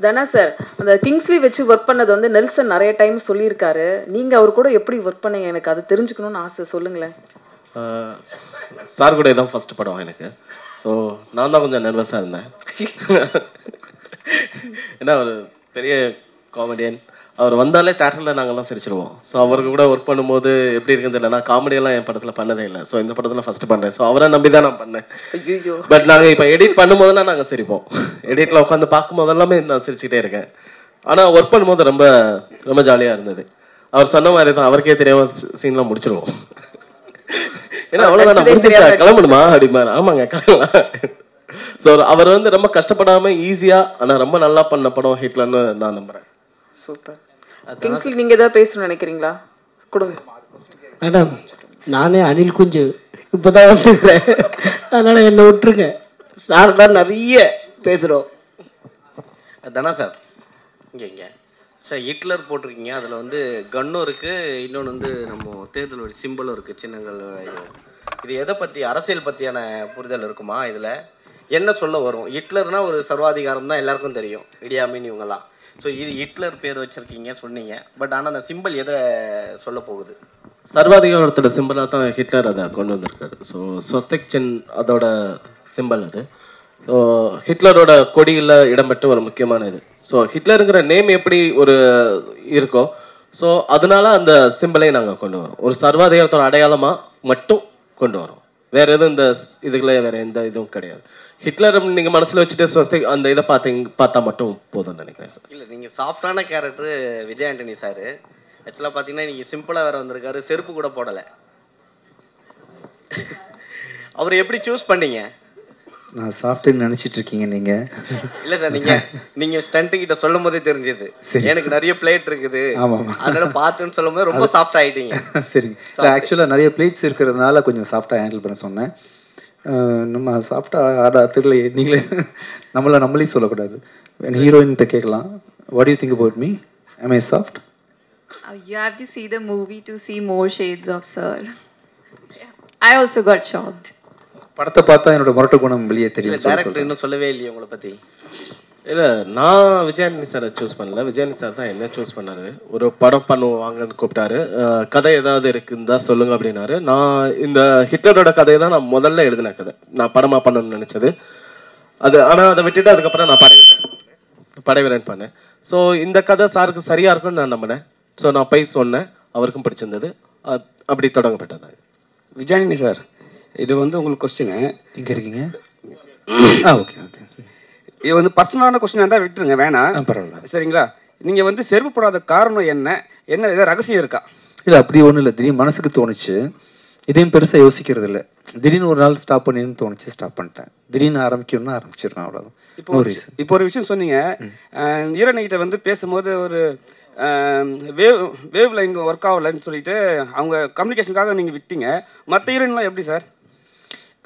தானே சார் அந்த கிங்ஸ்லி வச்சு ஒர்க் பண்ணது வந்து நெல்சன் நிறைய டைம் சொல்லியிருக்காரு. நீங்கள் அவர் கூட எப்படி ஒர்க் பண்ணீங்க? எனக்கு அது தெரிஞ்சுக்கணும்னு ஆசை. சொல்லுங்களேன். சார் கூட தான் ஃபர்ஸ்ட் படம் எனக்கு. ஸோ நான் தான் கொஞ்சம் நர்வஸாக இருந்தேன். ஏன்னா ஒரு பெரிய காமெடியன் அவர் வந்தாலே தேட்டரில் நாங்கள்லாம் சிரிச்சிருவோம். ஸோ அவருக்கு கூட ஒர்க் பண்ணும்போது எப்படி இருக்குன்னு தெரியல நான் காமெடியெல்லாம் என் படத்தில் பண்ணதே இல்லை. ஸோ இந்த படத்தில் ஃபஸ்ட்டு பண்ணேன் ஸோ அவரை நம்பி தான் நான் பண்ணேன். பட் நாங்கள் இப்போ எடிட் பண்ணும்போதெல்லாம் நாங்கள் சிரிப்போம். எடிட்டில் உட்காந்து பார்க்கும்போது எல்லாமே நான் சிரிச்சுக்கிட்டே இருக்கேன். ஆனால் ஒர்க் பண்ணும்போது ரொம்ப ரொம்ப ஜாலியாக இருந்தது. அவர் சொன்ன மாதிரி தான் அவருக்கே தெரியாம சீன்லாம் முடிச்சிருவோம். ஏன்னா அவ்வளோதான் நான் முடிச்சிட்டா கிளம்பணுமா? அப்படிம்பாரு. ஆமாங்க கிளம்பலாம். ஸோ அவர் வந்து ரொம்ப கஷ்டப்படாம ஈஸியா ஆனா ரொம்ப நல்லா பண்ண படம் ஹிட்லர்னு நான் நம்புறேன். சூப்பர். கிங்ஸ்லி நீங்கள் ஏதாவது பேசணும்னு நினைக்கிறீங்களா? கொடுங்க. மேடம் நானே அனில் குஞ்சு. இப்போ தான் வந்துக்கிறேன் அதனால் என்னை விட்டுருங்க. சார் தான் நிறைய பேசுகிறோம் தனா சார்? இங்கே இங்கே. சார் ஹிட்லர் போட்டிருக்கீங்க. அதில் வந்து கன்னும் இருக்குது இன்னொன்று வந்து நம்ம தேர்தல் ஒரு சிம்பிளும் இருக்குது சின்னங்கள் இது. இது எதை பற்றி அரசியல் பற்றியான புரிதல் இருக்குமா இதில்? என்ன சொல்ல வரும்? ஹிட்லர்னா ஒரு சர்வாதிகாரம் தான் எல்லாருக்கும் தெரியும். இடியாமின் இவங்கெல்லாம். ஸோ இது ஹிட்லர் பேர் வச்சுருக்கீங்க சொன்னீங்க. பட் ஆனால் அந்த சிம்பிள் எதை சொல்ல போகுது? சர்வாதிகாரத்தோட சிம்பிளாக தான் ஹிட்லர் அதை கொண்டு வந்திருக்காரு. ஸோ ஸ்வஸ்திக் சென் அதோட சிம்பிள் அது. ஸோ ஹிட்லரோட கொடியில் இடம்பெற்ற ஒரு முக்கியமான இது. ஸோ ஹிட்லருங்கிற நேம் எப்படி ஒரு இருக்கோ ஸோ அதனால அந்த சிம்பிளை நாங்கள் கொண்டு வரோம். ஒரு சர்வாதிகாரத்தோட அடையாளமாக மட்டும் கொண்டு வரோம். வேற எதுவும் இந்த இதுகளே வேற எந்த இதுவும் கிடையாது. ஹிட்லர் நீங்க மனசுல வச்சுட்டு ஸ்வஸ்தி அந்த இதை பார்த்தீங்க பார்த்தா மட்டும் போதும்னு நினைக்கிறேன் சார். இல்லை நீங்கள் சாஃப்டான கேரக்டர் விஜய் ஆண்டனி சார். ஆக்சுவலாக பார்த்தீங்கன்னா நீங்கள் சிம்பிளாக வேற வந்திருக்காரு செருப்பு கூட போடலை. அவர் எப்படி சூஸ் பண்ணீங்க? நான் சாஃப்ட்வேர் நினச்சிட்டு இருக்கீங்க நீங்கள் இல்ல சார் நீங்க நீங்க ஸ்டண்ட் கிட்ட சொல்லும் போதே தெரிஞ்சது. சரி. எனக்கு நிறைய பிளேட் இருக்குது. ஆமா, ஆமா. அதனால பார்த்துன்னு சொல்லும் போது ரொம்ப சாஃப்ட் ஆயிட்டீங்க. சரி. ஆக்சுவலாக நிறைய பிளேட்ஸ் இருக்கிறதுனால கொஞ்சம் சாஃப்டாக ஹேண்டில் பண்ண சொன்னேன். நம்ம சாஃப்டாக ஆடா தெரியல நீங்களே நம்மள நம்மளே சொல்லக்கூடாது. ஹீரோயின்கிட்ட கேட்கலாம். What you think about me am I soft you have to see the movie to see more shades of Sir. I also got shocked. படத்தை பார்த்தா என்னோட முரட்டு குணம் வெளியே தெரியும் டேரக்டர். இன்னும் சொல்லவே இல்லையே உங்களை பத்தி. இல்லை நான் விஜயானி சாரை சூஸ் பண்ணல. விஜயானி சார் தான் என்ன சூஸ் பண்ணாரு? ஒரு படம் பண்ணுவாங்கன்னு கூப்பிட்டாரு. கதை ஏதாவது இருக்குன்னு தான் சொல்லுங்க அப்படின்னாரு. நான் இந்த ஹிட்லரோட கதையை தான் நான் முதல்ல எழுதின கதை. நான் படமா பண்ணணும்னு நினைச்சது. அது ஆனால் அதை விட்டுட்டு அதுக்கப்புறம் நான் படைவீரன் படைவீரன் பண்ணேன். ஸோ இந்த கதை சாருக்கு சரியா இருக்கும்னு நான் நம்பினேன். ஸோ நான் போய் சொன்னேன். அவருக்கும் பிடிச்சிருந்தது. அப்படி தொடங்கப்பட்டது. விஜயானி சார் இது வந்து உங்களுக்கு கொஸ்டின் இங்கே இருக்கீங்க? ஆ ஓகே ஓகே இது வந்து பர்சனலான கொஸ்டின் இருந்தால் விட்டுருங்க வேணாம் பரவாயில்ல. சரிங்களா? நீங்கள் வந்து செருப்பு போடாத காரணம் என்ன? என்ன ஏதாவது ரகசியம் இருக்கா? இல்லை அப்படி ஒன்றும் இல்லை. திடீர்னு மனசுக்கு தோணுச்சு. இதையும் பெருசாக யோசிக்கிறது இல்லை. திடீர்னு ஒரு நாள் ஸ்டாப் பண்ணணும்னு தோணுச்சு ஸ்டாப் பண்ணிட்டேன். திடீர்னு ஆரம்பிக்கணும்னா ஆரம்பிச்சிருவேன் அவ்வளோதான் இப்போ ஒரு இப்போ ஒரு விஷயம் சொன்னீங்க. ஈரணிகிட்ட வந்து பேசும்போது ஒரு வேவ் வேவ் லைன் ஒர்க் ஆகலைன்னு சொல்லிட்டு அவங்க கம்யூனிகேஷனுக்காக நீங்கள் விட்டீங்க. மற்ற ஹீரோயின்லாம் எப்படி சார்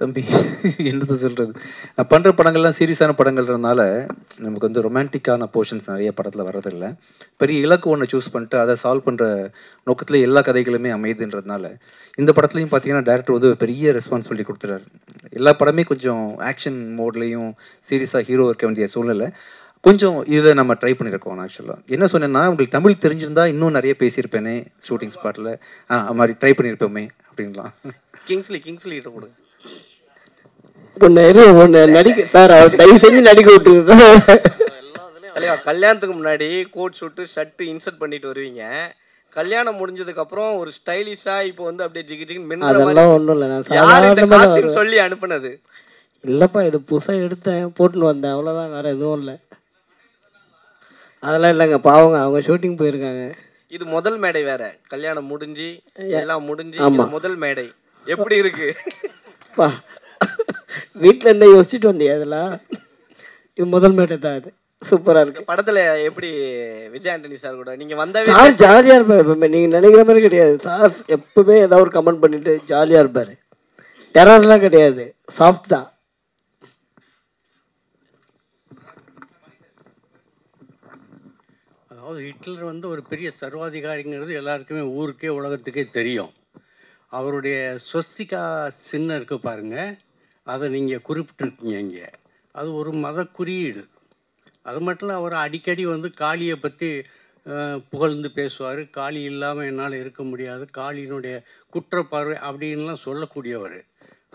தம்பி என்னது சொல்கிறது நான் பண்ணுற படங்கள்லாம் சீரியஸான படங்கள்ன்றதுனால நமக்கு வந்து ரொமான்டிக்கான போர்ஷன்ஸ் நிறைய படத்தில் வர்றதில்லை. பெரிய இலக்கு ஒன்று சூஸ் பண்ணிட்டு அதை சால்வ் பண்ணுற நோக்கத்தில் எல்லா கதைகளுமே அமையுதுன்றதுனால இந்த படத்துலையும் பார்த்தீங்கன்னா டேரக்டர் வந்து பெரிய ரெஸ்பான்சிபிலிட்டி கொடுத்துறாரு. எல்லா படமே கொஞ்சம் ஆக்ஷன் மோட்லேயும் சீரியஸாக ஹீரோ இருக்க வேண்டிய சூழ்நிலை. கொஞ்சம் இதை நம்ம ட்ரை பண்ணியிருக்கோம் ஆக்சுவலாக என்ன சொன்னேன்னா உங்களுக்கு தமிழ் தெரிஞ்சிருந்தா இன்னும் நிறைய பேசியிருப்பேனே ஷூட்டிங் ஸ்பாட்டில் ஆ அது மாதிரி ட்ரை பண்ணியிருப்போமே அப்படின்லாம். கிங்ஸ்லி கிங்ஸ்லி கிட்ட கொடுங்க நடிக்க சார் அவர் தயவு செஞ்சு நடிக்க விட்டுருங்க தலைவா கல்யாணத்துக்கு முன்னாடி கோட் ஷூட்டு ஷர்ட் இன்சர்ட் பண்ணிட்டு வருவீங்க. கல்யாணம் முடிஞ்சதுக்கு அப்புறம் ஒரு ஸ்டைலிஷா இப்போ வந்து அப்படியே ஜிகி ஜிகின்னு மின்னுற மாதிரி இல்லை நான் காஸ்டியூம் சொல்லி அனுப்புனது? இல்லைப்பா இது புதுசாக எடுத்தேன் போட்டுன்னு வந்தேன் அவ்வளோதான் வேறு எதுவும் இல்லை. அதெல்லாம் இல்லைங்க பாவங்க அவங்க ஷூட்டிங் போயிருக்காங்க. இது முதல் மேடை வேற கல்யாணம் முடிஞ்சு எல்லாம் முடிஞ்சு முதல் மேடை. எப்படி இருக்கு? பா வீட்டில் இருந்தே யோசிச்சுட்டு வந்தியா இதெல்லாம்? இது முதல் மேட்டை தான் இது. சூப்பராக இருக்கு. படத்துல எப்படி விஜய் ஆண்டனி சார் கூட? நீங்க வந்தாவே சார் ஜாலியாக இருப்பார் எப்பவுமே. நீங்கள் நினைக்கிற மாதிரி கிடையாது. சார் எப்பவுமே ஏதாவது ஒரு கமெண்ட் பண்ணிட்டு ஜாலியாக இருப்பார். டெரர்லாம் கிடையாது. சாஃப்ட் தான். அதாவது ஹிட்லர் வந்து ஒரு பெரிய சர்வாதிகாரிங்கிறது எல்லாருக்குமே ஊருக்கே உலகத்துக்கே தெரியும். அவருடைய ஸ்வஸ்திகா சின்னம் இருக்கு பாருங்க. அதை நீங்கள் குறிப்பிட்டிருக்கீங்க இங்கே. அது ஒரு மத குறியீடு. அது மட்டும் இல்லை அவர் அடிக்கடி வந்து காளியை பற்றி புகழ்ந்து பேசுவார். காளி இல்லாமல் என்னால் இருக்க முடியாது. காளியினுடைய குற்றப்பார்வை அப்படின்லாம் சொல்லக்கூடியவர்.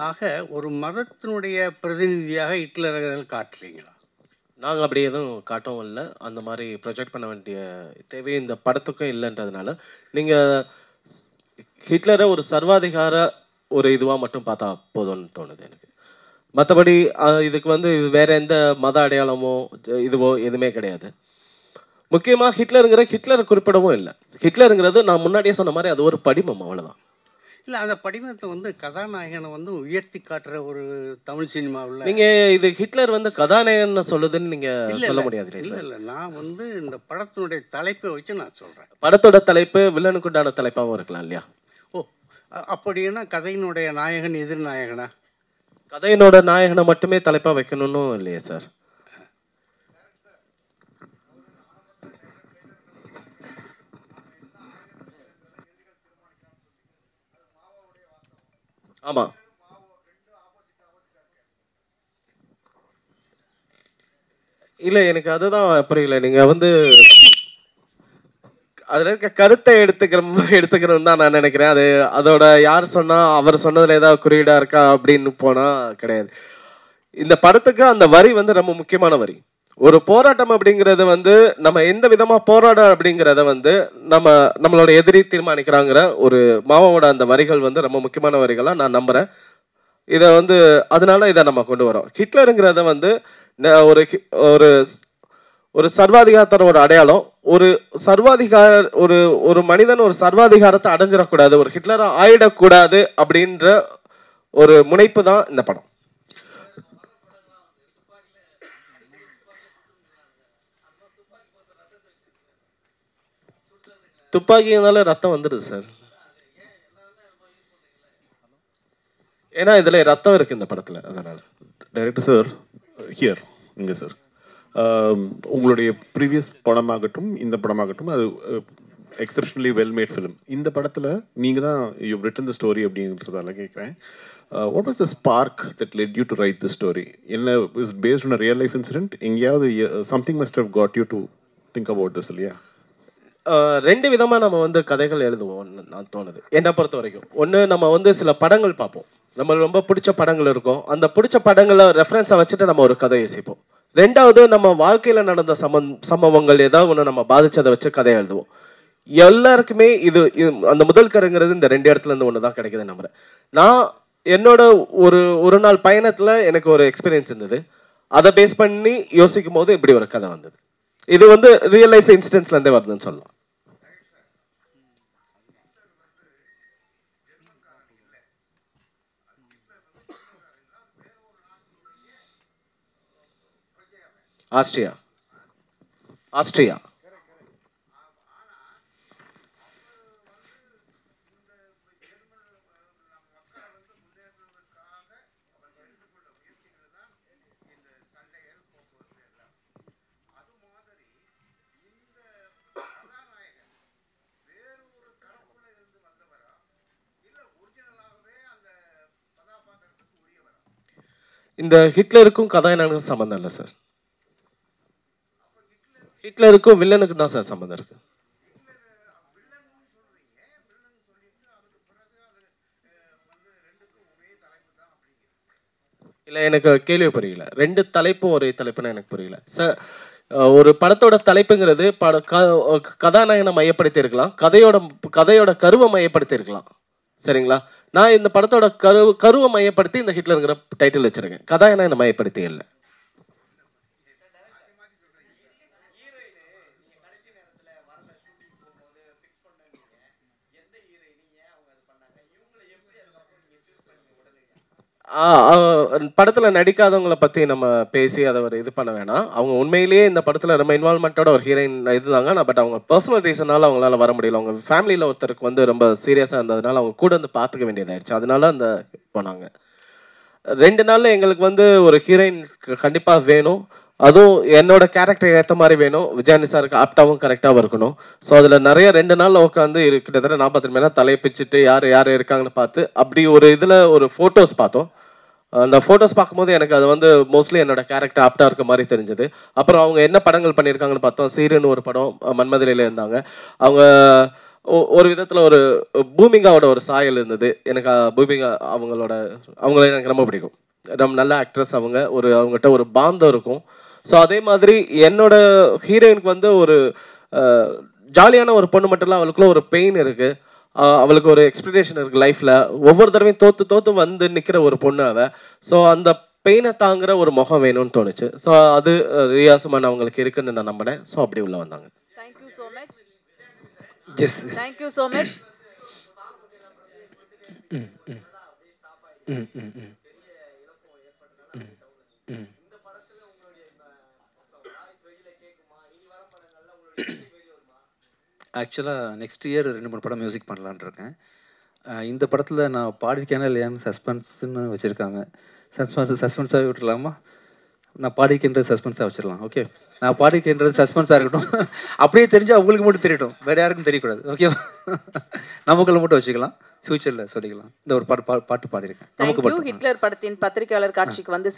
ஆக ஒரு மதத்தினுடைய பிரதிநிதியாக ஹிட்லரை அதில் காட்டலீங்களா? நாங்கள் அப்படி எதுவும் காட்டவும் இல்லை. அந்த மாதிரி ப்ரொஜெக்ட் பண்ண வேண்டிய தேவை இந்த படத்துக்கும் இல்லைன்றதுனால நீங்கள் ஹிட்லரை ஒரு சர்வாதிகார ஒரு இதுவாக மட்டும் பார்த்தா போதும்னு தோணுது எனக்கு. மற்றபடி இதுக்கு வந்து வேற எந்த மத அடையாளமோ இதுவோ எதுவுமே கிடையாது. முக்கியமாக ஹிட்லருங்கிற ஹிட்லரை குறிப்பிடவும் இல்லை. ஹிட்லருங்கிறது நான் முன்னாடியே சொன்ன மாதிரி அது ஒரு படிமம் அவ்வளோதான் இல்லை அந்த படிமத்தை வந்து கதாநாயகனை வந்து உயர்த்தி காட்டுற ஒரு தமிழ் சினிமாவில் நீங்க இது ஹிட்லர் வந்து கதாநாயகன் சொல்லுதுன்னு நீங்க இல்ல, சொல்ல. முடியாது இல்லை இல்லை நான் வந்து இந்த படத்தினுடைய தலைப்பை வச்சு நான் சொல்கிறேன் படத்தோட தலைப்பு வில்லனுக்கு உண்டான தலைப்பாகவும் இருக்கலாம் இல்லையா? ஓ அப்படின்னா கதையினுடைய நாயகன் எதிர்நாயகனா கதையினோட நாயகனை மட்டுமே தலைப்பா வைக்கணும்னு இல்லையா சார்? ஆமா. இல்ல எனக்கு அதுதான் புரியல. நீங்க வந்து அதில் இருக்க கருத்தை எடுத்துக்கிற எடுத்துக்கிறோம் தான் நான் நினைக்கிறேன். அது அதோட யார் சொன்னால் அவர் சொன்னதில் ஏதாவது குறியீடாக இருக்கா அப்படின்னு போனால் கிடையாது. இந்த படத்துக்கு அந்த வரி வந்து ரொம்ப முக்கியமான வரி. ஒரு போராட்டம் அப்படிங்கிறது வந்து நம்ம எந்த விதமாக போராடம் அப்படிங்கிறத வந்து நம்ம நம்மளோட எதிரி தீர்மானிக்கிறாங்கிற ஒரு மாமாவோட அந்த வரிகள் வந்து ரொம்ப முக்கியமான வரிகளாக நான் நம்புகிறேன் இதை வந்து அதனால இதை நம்ம கொண்டு வரோம். ஹிட்லருங்கிறத வந்து ந- ஒரு ஒரு ஒரு சர்வாதிகாரத்தோட ஒரு அடையாளம் ஒரு சர்வாதிகார ஒரு ஒரு மனிதன் ஒரு சர்வாதிகாரத்தை அடைஞ்சிடக்கூடாது ஒரு ஹிட்லராக ஆயிடக்கூடாது அப்படின்ற ஒரு முனைப்பு தான் இந்த படம். துப்பாக்கினால ரத்தம் வந்துடுது சார். ஏன்னா இதில் ரத்தம் இருக்கு இந்த படத்தில் அதனால். டைரக்டர் சார் ஹியர் இங்கே சார் உங்களுடைய ப்ரீவியஸ் படமாகட்டும் இந்த படமாகட்டும் அது எக்ஸப்ஷனலி வெல் மேட் ஃபிலிம் இந்த படத்தில் நீங்கள் தான் யூ ரிட்டன் த ஸ்டோரி அப்படின்றதால கேட்குறேன் what was the spark that let you to write the story என்ன is based on real life incident எங்கேயாவது something must have got you to think about this இல்லையா? ரெண்டு விதமாக நம்ம வந்து கதைகள் எழுதுவோம் நான் தோணுது. என்னை பொறுத்த வரைக்கும். ஒன்று நம்ம வந்து சில படங்கள் பார்ப்போம். நம்ம ரொம்ப பிடிச்ச படங்கள் இருக்கும். அந்த பிடிச்ச படங்களை ரெஃபரன்ஸை வச்சுட்டு நம்ம ஒரு கதை யோசிப்போம் ரெண்டாவது நம்ம வாழ்க்கையில் நடந்த சம சம்பவங்கள் ஏதாவது ஒன்று நம்ம பாதித்ததை வச்சு கதை எழுதுவோம். எல்லாருக்குமே இது இது- அந்த முதல் கருங்கிறது இந்த ரெண்டு இடத்துல இருந்து ஒன்று தான் கிடைக்குது நம்புறேன். நான் என்னோட ஒரு ஒரு நாள் பயணத்தில் எனக்கு ஒரு எக்ஸ்பீரியன்ஸ் இருந்தது. அதை பேஸ் பண்ணி யோசிக்கும் போது இப்படி ஒரு கதை வந்தது. இது வந்து ரியல் லைஃப் இன்சிடென்ட்ஸ்லேருந்தே வருதுன்னு சொல்லலாம். ஆஸ்ட்ரியா. ஆஸ்ட்ரியா. இந்த ஹிட்லருக்கும் கதாநாயகனுக்கும் சம்மந்தம் இல்லை சார் ஹிட்லருக்கும் வில்லனுக்கும் தான் சார் சம்மந்தம் இருக்கு. இல்லை எனக்கு கேள்வி புரியல. ரெண்டு தலைப்பும் ஒரே தலைப்புன்னு எனக்கு புரியல. சார் ஒரு படத்தோட தலைப்புங்கிறது பட க- கதாநாயகனை மையப்படுத்தி இருக்கலாம் கதையோட கதையோட கருவை மையப்படுத்தி இருக்கலாம் சரிங்களா? நான் இந்த படத்தோட கரு கருவை மையப்படுத்தி இந்த ஹிட்லருங்கிற டைட்டில் வச்சிருக்கேன். கதாநாயகனை மையப்படுத்தி இல்லை. படத்தில் நடிக்காதவங்கள பற்றி நம்ம பேசி அதை ஒரு இது பண்ண வேணாம். அவங்க உண்மையிலேயே இந்த படத்தில் ரொம்ப இன்வால்மெண்ட்டோட ஒரு ஹீரோயின் இதுதாங்க. பட் அவங்க பர்சனல் ரீசனால அவங்களால வர முடியல. அவங்க ஃபேமிலியில் ஒருத்தருக்கு வந்து ரொம்ப சீரியஸாக இருந்ததுனால அவங்க கூட வந்து பார்த்துக்க வேண்டியதாயிடுச்சு அதனால அந்த போனாங்க. ரெண்டு நாளில் எங்களுக்கு வந்து ஒரு ஹீரோயின் கண்டிப்பாக வேணும். அதுவும் என்னோட கேரக்டர் ஏற்ற மாதிரி வேணும். விஜயானி சாருக்கு ஆப்டாவும் கரெக்டாகவும் இருக்கணும். ஸோ அதில் நிறைய ரெண்டு நாளில் உட்காந்து கிட்டத்தட்ட நாற்பத்தி மணி நேரம் தலையை பிச்சுட்டு யார் யார் இருக்காங்கன்னு பார்த்து அப்படி ஒரு இதில் ஒரு ஃபோட்டோஸ் பார்த்தோம். அந்த ஃபோட்டோஸ் பார்க்கும்போது எனக்கு அது வந்து மோஸ்ட்லி என்னோட கேரக்டர் ஆப்டாக இருக்க மாதிரி தெரிஞ்சது. அப்புறம் அவங்க என்ன படங்கள் பண்ணியிருக்காங்கன்னு பார்த்தோம். சீருன்னு ஒரு படம் மன்மதிலையில் இருந்தாங்க. அவங்க ஒரு விதத்தில் ஒரு பூமிங்காவோட ஒரு சாயல் இருந்தது. எனக்கு பூமிங்கா அவங்களோட அவங்கள எனக்கு ரொம்ப பிடிக்கும். ரொம்ப நல்ல ஆக்ட்ரஸ் அவங்க. ஒரு அவங்ககிட்ட ஒரு பாந்தம் இருக்கும். ஸோ அதே மாதிரி என்னோட ஹீரோயினுக்கு வந்து ஒரு ஜாலியான ஒரு பொண்ணு மட்டும் இல்லை அவளுக்குள்ள ஒரு பெயின் இருக்குது அவளுக்கு ஒரு எக்ஸ்பெக்டேஷன் இருக்கு லைஃப்ல ஒவ்வொரு தடவையும் தோத்து தோத்து வந்து நிக்கிற ஒரு பொண்ணு அவ. ஸோ அந்த பெயினை தாங்குற ஒரு முகம் வேணும்னு தோணுச்சு. ஸோ அது ரியாசுமன் அவங்களுக்கு இருக்குன்னு நான் நம்பினேன் ஸோ அப்படி உள்ள வந்தாங்க. Thank you so much yes thank you so much hmm hmm hmm ம் ம் ம் ஆக்சுவலாக நெக்ஸ்ட் இயர் ரெண்டு மூணு படம் மியூசிக் பண்ணலான்னு இருக்கேன். இந்த படத்தில் நான் பாடிருக்கேனா இல்லையான்னு சஸ்பென்ஸ்னு வச்சுருக்காங்க. சஸ்பென்ஸ் சஸ்பென்ஸாக விட்டுலாமா நான் பாடிக்கின்றது சஸ்பென்ஸாக வச்சிடலாம் ஓகே நான் பாடிக்கின்றது சஸ்பென்ஸாக இருக்கட்டும். அப்படியே தெரிஞ்சால் உங்களுக்கு மட்டும் தெரியட்டும். வேறு யாருக்கும் தெரியக்கூடாது ஓகேவா நமக்குள்ள மட்டும் வச்சுக்கலாம். ஃப்யூச்சரில் சொல்லிக்கலாம். இந்த ஒரு பாட்டு பாட்டு பாடியிருக்கேன் நமக்கு ஹிட்லர் படத்தின் பத்திரிகையாளர் காட்சிக்கு வந்து